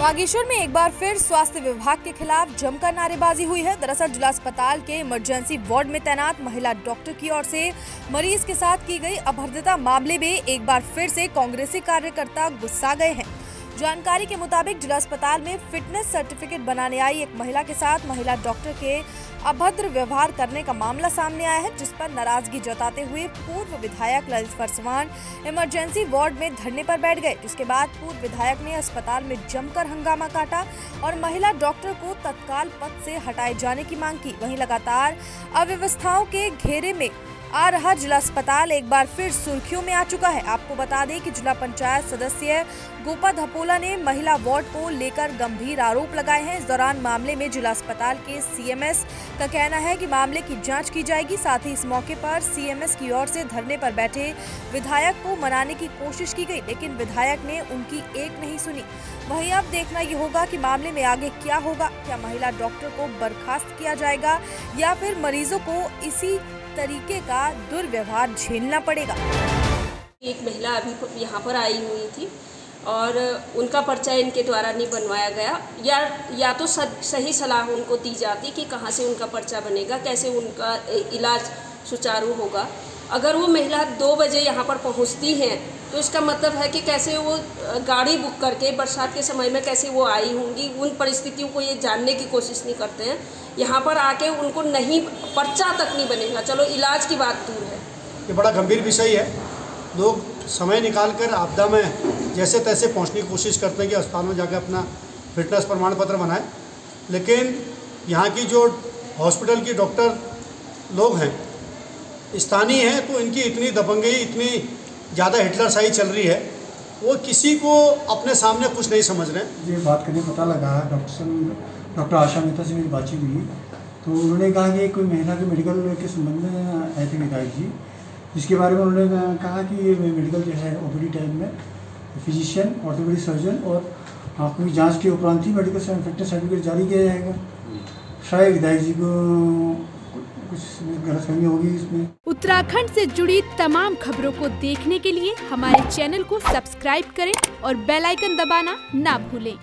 बागेश्वर में एक बार फिर स्वास्थ्य विभाग के खिलाफ जमकर नारेबाजी हुई है। दरअसल जिला अस्पताल के इमरजेंसी वार्ड में तैनात महिला डॉक्टर की ओर से मरीज़ के साथ की गई अभद्रता मामले में एक बार फिर से कांग्रेसी कार्यकर्ता गुस्सा गए हैं। जानकारी के मुताबिक जिला अस्पताल में फिटनेस सर्टिफिकेट बनाने आई एक महिला के साथ। महिला डॉक्टर के अभद्र व्यवहार करने का मामला सामने आया है, जिस पर नाराज़गी जताते हुए पूर्व विधायक ललित फरसवान इमरजेंसी वार्ड में धरने पर बैठ गए। जिसके बाद पूर्व विधायक ने अस्पताल में जमकर हंगामा काटा और महिला डॉक्टर को तत्काल पद से हटाए जाने की मांग की। वहीं लगातार अव्यवस्थाओं के घेरे में आ रहा जिला अस्पताल एक बार फिर सुर्खियों में आ चुका है। आपको बता दें कि जिला पंचायत सदस्य गोपा धपोला ने महिला वार्ड को लेकर गंभीर आरोप लगाए हैं। इस दौरान मामले में जिला अस्पताल के सीएमएस का कहना है कि मामले की जाँच की जाएगी। साथ ही इस मौके पर सीएमएस की ओर से धरने पर बैठे विधायक को मनाने की कोशिश की गई, लेकिन विधायक ने उनकी एक नहीं सुनी। वहीं अब देखना ये होगा कि मामले में आगे क्या होगा। क्या महिला डॉक्टर को बर्खास्त किया जाएगा या फिर मरीजों को इसी तरीके का दुर्व्यवहार झेलना पड़ेगा। एक महिला अभी यहाँ पर आई हुई थी और उनका पर्चा इनके द्वारा नहीं बनवाया गया। या या तो सही सलाह उनको दी जाती कि कहाँ से उनका पर्चा बनेगा, कैसे उनका इलाज सुचारू होगा। अगर वो महिला दो बजे यहाँ पर पहुँचती हैं तो इसका मतलब है कि कैसे वो गाड़ी बुक करके बरसात के समय में कैसे वो आई होंगी, उन परिस्थितियों को ये जानने की कोशिश नहीं करते हैं। यहाँ पर आके उनको नहीं, पर्चा तक नहीं बनेगा। चलो, इलाज की बात दूर है। ये बड़ा गंभीर विषय है। लोग समय निकाल कर आपदा में जैसे तैसे पहुँचने की कोशिश करते हैं कि अस्पताल में जाकर अपना फिटनेस प्रमाण पत्र बनाएँ। लेकिन यहाँ की जो हॉस्पिटल की डॉक्टर लोग हैं स्थानीय हैं तो इनकी इतनी दबंगई इतनी ज़्यादा हिटलर शाही चल रही है। वो किसी को अपने सामने कुछ नहीं समझ रहे। ये बात करने पता लगा डॉक्टर डॉक्टर आशा मेहता से मेरी बातचीत हुई। तो उन्होंने कहा कि कोई महिला के मेडिकल के संबंध में आए थे विधायक जी जिसके बारे में उन्होंने कहा कि ये मेडिकल जो है, ओपीडी टाइम में। फिजिशियन, ऑर्थोपेडिक सर्जन और आपकी जाँच के उपरांत ही मेडिकल फिटनेस सर्टिफिकेट जारी किया जाएगा। शायद विधायक जी को कुछ गलतफहमी होगी इसमें। उत्तराखंड से जुड़ी तमाम खबरों को देखने के लिए हमारे चैनल को सब्सक्राइब करें और बेल आइकन दबाना ना भूलें।